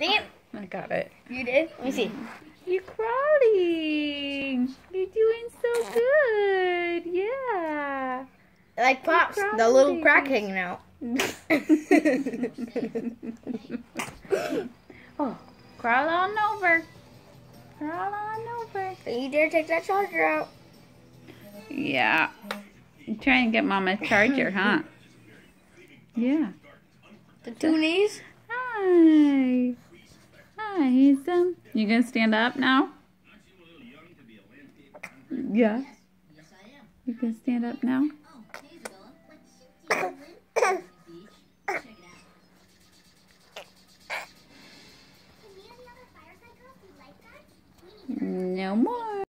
It. I got it. You did? Let me see. Mm-hmm. You're crawling. You're doing so good. Yeah. Like pops. The little crack hanging out. oh, crawl on over. Crawl on over. Don't you dare take that charger out. Yeah. You trying to get Mama's charger, huh? Yeah. The. Hi. Hi, You gonna stand up now? Yeah. You gonna stand up now? No more.